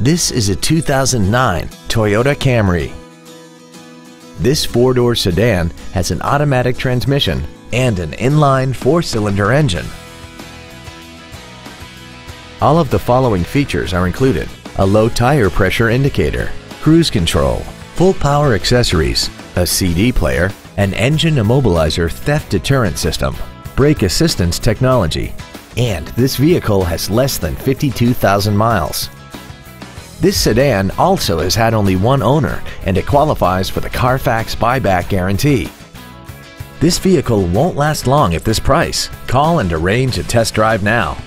This is a 2009 Toyota Camry. This four-door sedan has an automatic transmission and an inline four-cylinder engine. All of the following features are included. A low tire pressure indicator, cruise control, full power accessories, a CD player, an engine immobilizer theft deterrent system, brake assistance technology, and this vehicle has less than 52,000 miles. This sedan also has had only one owner and it qualifies for the Carfax buyback guarantee. This vehicle won't last long at this price. Call and arrange a test drive now.